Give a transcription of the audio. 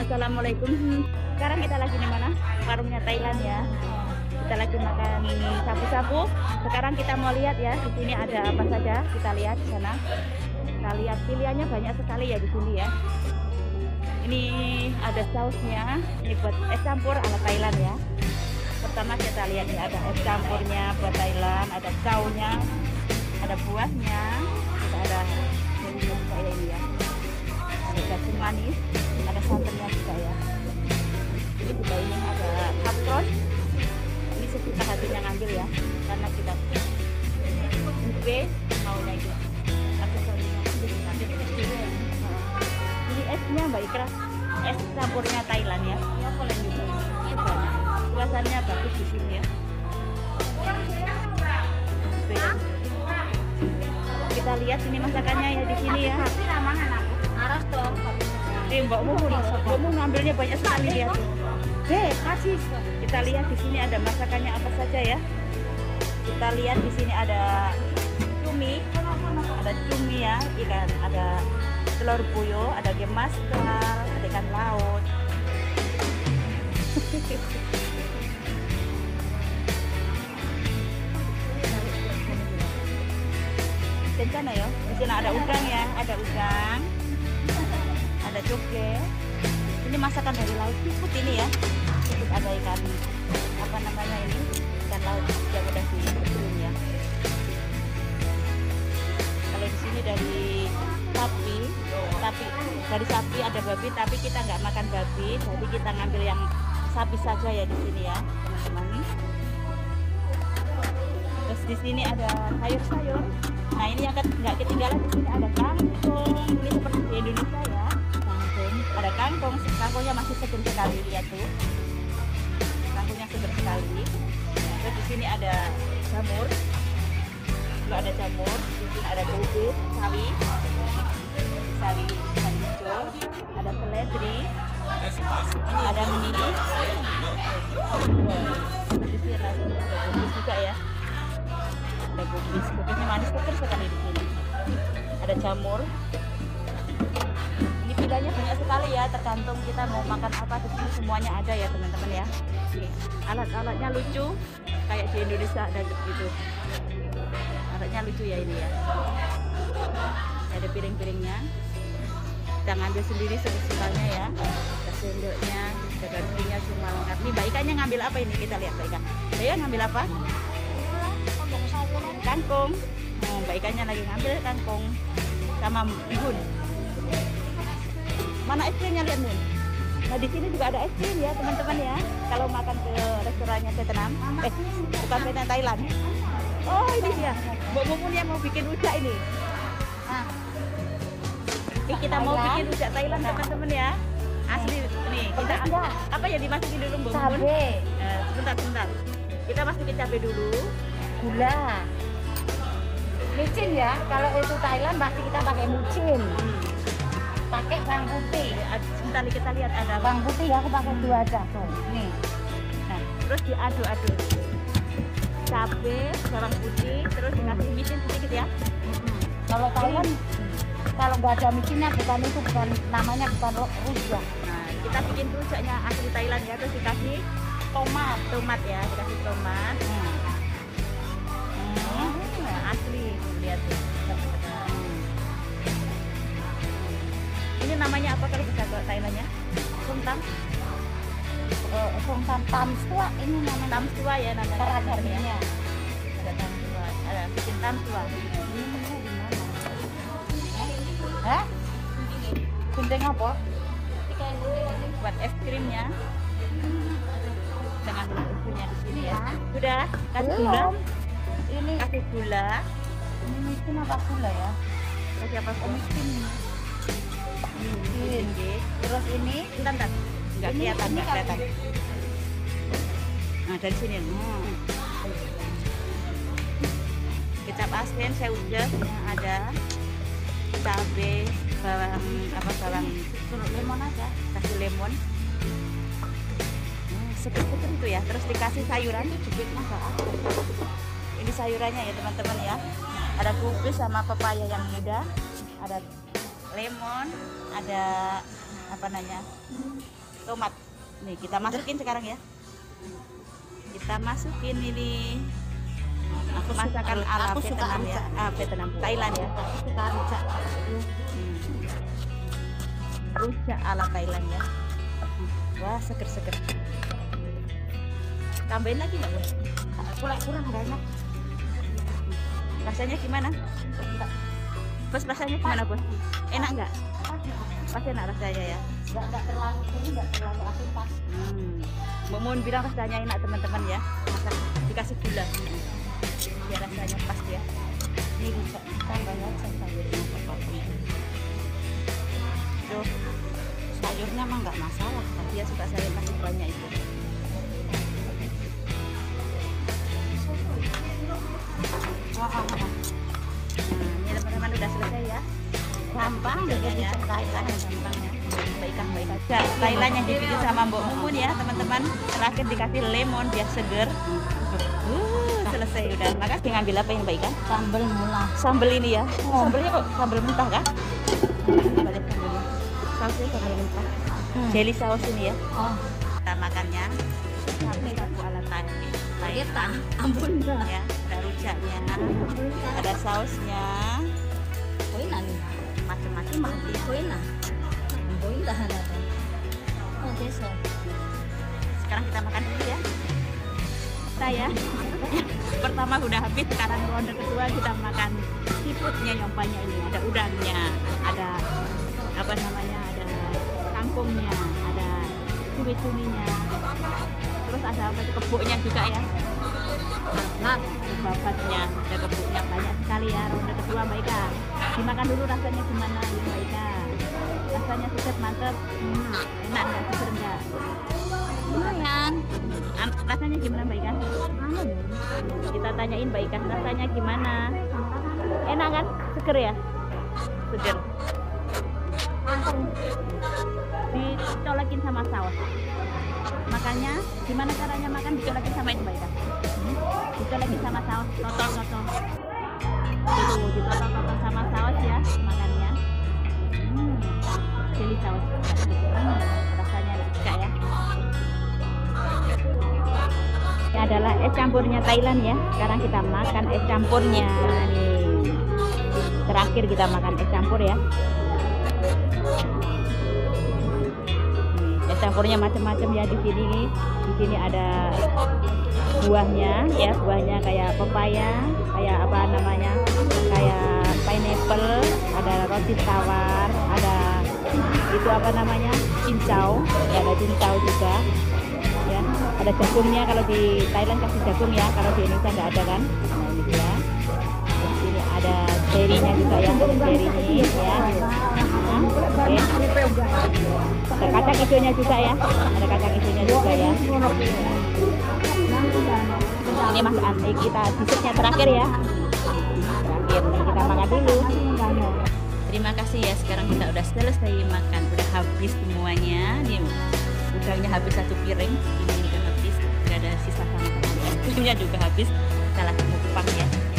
Assalamualaikum. Sekarang kita lagi di mana? Warungnya Thailand ya. Kita lagi makan sapu-sapu. Sekarang kita mau lihat ya, di sini ada apa saja. Kita lihat di sana. Kita lihat pilihannya banyak sekali ya di sini ya. Ini ada sausnya. Ini buat es campur ala Thailand ya. Pertama kita lihat nih ada es campurnya buat Thailand, ada saunya, ada buahnya, kita ada ini ya ya. Ada cacing manis, santannya juga ya. Ini juga ini ada kapron. Ini sesuka hatinya ngambil ya, karena kita buffet maunya itu. Aksesorinya nanti Ini esnya Mbak Ikra, es campurnya Thailand ya. Ya. Ini banyak. Suasananya bagus di sini ya. Ya. Kita lihat ini masakannya ya di sini ya. Aras dong. Eh, Mbak Mumu, Mbak Mumu ngambilnya banyak sekali lihat. Deh, kasih. Kita lihat di sini ada masakannya apa saja ya. Kita lihat di sini ada cumi, ada cumi ya, ikan, ada telur puyuh, ada gemas, ada ikan laut. Kencana ya. Di sini ada udang ya, ada udang, ada cuke. Ini masakan dari laut siput ini ya. Siput ada ikan apa namanya ini ikan laut yang udah dibelum ya. Kalau di sini dari sapi, tapi dari sapi ada babi, tapi kita nggak makan babi, jadi kita ngambil yang sapi saja ya di sini ya, teman-teman. Terus di sini ada sayur-sayur. Nah ini yang nggak ketinggalan di sini ada kangkung. Ini seperti di Indonesia ya. Ada kangkung. Kangkungnya masih segar sekali lihat tuh. Kangkungnya segar sekali. Terus di sini ada jamur. Juga ada jamur. Di sini ada kubis, sawi, sawi, sawi hijau. Ada seledri. Ada mie. Di sini ada kubis juga ya ada kubis kubisnya manis seger sekali di sini ada jamur pilihannya banyak sekali ya tergantung kita mau makan apa di sini semuanya ada ya teman-teman ya. Alat-alatnya lucu kayak di Indonesia ada gitu. Alatnya lucu ya ini ya. Ada piring-piringnya. Kita ngambil sendiri sesukanya ya. Ada sendoknya ada semua lengkap. Nih Mbak Ikanya ngambil apa ini? Kita lihat Mbak Ika. Ngambil apa? Kangkung. Oh, mbak ikannya lagi ngambil kangkung sama bihun mana es krimnya lihat bun nah di sini juga ada es krim ya teman-teman ya. Kalau makan ke restorannya Vietnam. Eh bukan Vietnam Thailand. Oh ini dia. Mbak Mumun yang mau bikin rujak ini. Nah. Ini kita mau bikin rujak Thailand teman-teman ya. Asli nih kita apa ya dimasukin dulu mbak Mumun Cabe, Eh, sebentar sebentar. Kita masukin cabai dulu. Gula. Micin ya, kalau itu Thailand pasti kita pakai micin. Hmm. Pakai bawang putih. Sebentar kita lihat ada Bawang putih ya aku pakai dua aja tuh. Nih. Nah, terus diaduk-aduk. Cabe, bawang putih, terus dikasih micin sedikit ya. Kalau Thailand kalau nggak ada micinnya bukan itu bukan namanya bukan rujak. Nah, kita bikin rujaknya asli Thailand ya, terus dikasih tomat, tomat ya, dikasih tomat. Hmm. Suntang, Eh, Songsan tamsua ini namanya tam tua ya namanya. peragamnya. Ada tam tua, ada bikin tam tua. Hah? Gunting apa? buat es krimnya dengan krimnya di sini ya Iya. sudah kasih gula. Ini kasih gula ini micin apa gula ya? terus apa Oh, micin. Bentar bentar. Nggak Ini- kelihatan ini nggak kan- kelihatan. Nah dari sini hmm. kecap asin seujah yang ada cabai bawang apa bawang lemon aja. Kasih lemon. Hmm, seger-seger itu ya. Terus dikasih sayuran. Ini sayurannya ya teman-teman ya. Ada kubis sama pepaya yang muda ada lemon ada apa namanya? Tomat. Nih kita masukin sekarang ya. Kita masukin ini. Aku suka masakan ala aku suka Vietnam ya. rujak. ah, Vietnam. Thailand ya. Aku suka rujak. Hmm. rujak ala Thailand ya. Wah seger-seger. Tambahin lagi nggak bu? Kurang kurang gak enak. rasanya gimana? Bos rasanya gimana bos enak nggak pas enak rasanya ya Enggak enggak terlalu ini enggak terlalu asin pas. Hmm. Mbak Mun bilang rasanya enak teman-teman ya. Masak dikasih gula. Biar rasanya pas ya. Ini rujak tambahnya sayurnya. Tuh, Sayurnya mah enggak masalah. dia suka sayur kasih banyak itu. Gampang ya. ya. Thailand. Gampang ya. Baikkan baik aja. Thailand yang dibikin sama Mbak Mumun ya teman-teman. Terakhir dikasih lemon biar seger. Uh, selesai udah. Maka ngambil apa yang baik kan? Sambal mula. Sambel ini ya. Oh. Sambelnya kok sambel mentah kan? Sausnya sambel mentah. Jelly saus ini ya. Oh, kita makannya sampai satu alat Thailand ampun ya ada rujaknya ada sausnya. Mati ada. Oh, desa. sekarang kita makan dulu ya. Kita ya. Pertama udah habis sekarang ronde kedua kita makan seafoodnya nyompanya ini. Ada udangnya ada apa namanya ada kangkungnya ada cumi-cuminya. Terus ada apa itu kebuknya juga ya. Nah, babatnya ada kebuknya banyak sekali ya. Ronde kedua Ika dimakan dulu rasanya gimana ya Mbak rasanya seger mantep hmm, enak nggak seger nggak lumayan. An- rasanya gimana Mbak Ika? Kita tanyain Mbak Ika rasanya gimana? Enak kan? Seger ya? Seger dicolekin sama saus. Makanya gimana caranya makan? Dicolekin sama itu Mbak Ika. Dicolekin sama saus totol itu ditotol totol sama saus ya makannya. Hmm, jadi saus. Hmm, rasanya juga ya. Ini adalah es campurnya Thailand ya. Sekarang kita makan es campurnya nih. Terakhir kita makan es campur ya. Nih, es campurnya macam-macam ya di sini. Di sini ada buahnya ya buahnya kayak pepaya kayak apa namanya kayak pineapple ada roti tawar ada itu apa namanya? Cincau ya ada cincau juga ya. Ada jagungnya kalau di Thailand kasih jagung ya kalau di Indonesia nggak ada kan? Nah ini dia ini ada cherry-nya juga ya cherry ini ya. Oke ada kacang hijaunya juga ya ada kacang hijaunya juga ya. Ini mas Andi kita dessertnya terakhir ya kita makan dulu terima kasih ya sekarang kita udah selesai makan. Udah habis semuanya. Ini udangnya habis satu piring. Ini udah habis. Udah ada sisa sama krimnya juga habis. Kita mau kupang ya